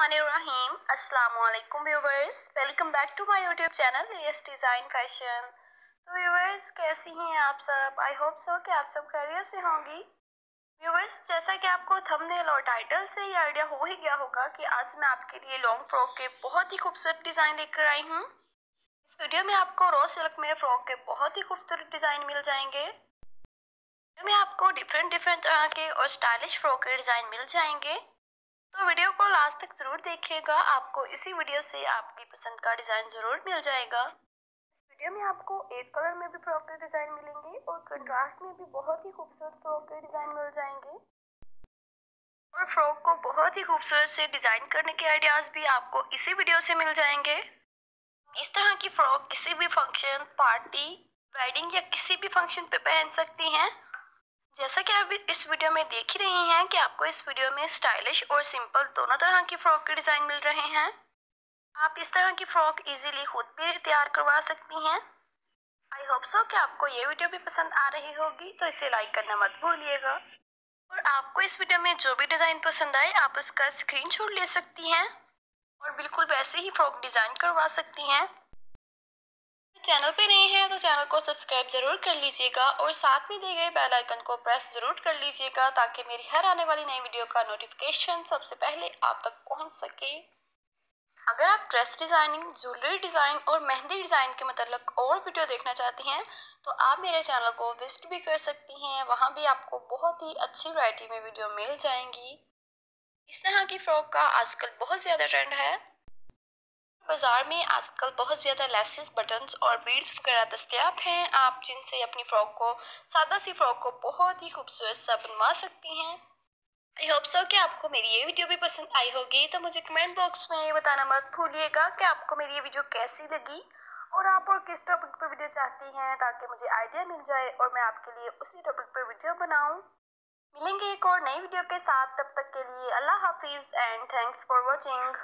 बिस्मिल्लाहिर्रहमानिर्रहीम अस्सलाम वालेकुम viewers welcome back to my YouTube channel S design fashion तो व्यूवर्स कैसी हैं आप सब? आई होप सो कि आप सब खैरियत से होंगी। व्यूवर्स जैसा कि आपको थंबनेल और टाइटल से ये आइडिया हो ही गया होगा कि आज मैं आपके लिए लॉन्ग फ्रॉक के बहुत ही खूबसूरत डिज़ाइन लेकर आई हूँ। इस वीडियो में आपको रो सिल्क में फ्रॉक के बहुत ही खूबसूरत डिज़ाइन मिल जाएँगे। में आपको डिफरेंट डिफरेंट तरह के और स्टाइलिश फ्रॉक के डिज़ाइन मिल जाएँगे। वीडियो को लास्ट तक ज़रूर देखिएगा। आपको इसी वीडियो से आपकी पसंद का डिज़ाइन ज़रूर मिल जाएगा। वीडियो में आपको एक कलर में भी फ्रॉक के डिज़ाइन मिलेंगे और कंट्रास्ट में भी बहुत ही खूबसूरत फ्रॉक के डिज़ाइन मिल जाएँगे। और फ्रॉक को बहुत ही खूबसूरत से डिज़ाइन करने के आइडियाज़ भी आपको इसी वीडियो से मिल जाएँगे। इस तरह की फ्रॉक किसी भी फ़ंक्शन पार्टी वेडिंग या किसी भी फ़ंक्शन पे पहन सकती हैं। जैसा कि आप इस वीडियो में देख ही रही हैं कि आपको इस वीडियो में स्टाइलिश और सिंपल दोनों तरह की फ्रॉक के डिज़ाइन मिल रहे हैं। आप इस तरह की फ्रॉक इजीली खुद भी तैयार करवा सकती हैं। आई होप सो कि आपको ये वीडियो भी पसंद आ रही होगी तो इसे लाइक करना मत भूलिएगा। और आपको इस वीडियो में जो भी डिज़ाइन पसंद आए, आप उसका स्क्रीन ले सकती हैं। और बिल्कुल वैसे ही फ्रॉक डिज़ाइन करवा सकती हैं। चैनल पे नए हैं तो चैनल को सब्सक्राइब ज़रूर कर लीजिएगा और साथ में दिए गए बेल आइकन को प्रेस ज़रूर कर लीजिएगा ताकि मेरी हर आने वाली नई वीडियो का नोटिफिकेशन सबसे पहले आप तक पहुँच सके। अगर आप ड्रेस डिज़ाइनिंग ज्वेलरी डिज़ाइन और मेहंदी डिज़ाइन के मतलब और वीडियो देखना चाहती हैं तो आप मेरे चैनल को विज़िट भी कर सकती हैं। वहाँ भी आपको बहुत ही अच्छी वरायटी में वीडियो मिल जाएँगी। इस तरह की फ्रॉक का आजकल बहुत ज़्यादा ट्रेंड है। बाज़ार में आजकल बहुत ज़्यादा लेसेस बटन्स और बीड्स वगैरह दस्तियाब हैं। आप जिनसे अपनी फ़्रॉक को, सादा सी फ़्रॉक को बहुत ही खूबसूरत सा बनवा सकती हैं। आई होप सो कि आपको मेरी ये वीडियो भी पसंद आई होगी। तो मुझे कमेंट बॉक्स में ये बताना मत भूलिएगा कि आपको मेरी ये वीडियो कैसी लगी और आप और किस टॉपिक पर वीडियो चाहती हैं ताकि मुझे आइडिया मिल जाए और मैं आपके लिए उसी टॉपिक पर वीडियो बनाऊँ। मिलेंगे एक और नई वीडियो के साथ। तब तक के लिए अल्लाह हाफिज़ एंड थैंक्स फॉर वॉचिंग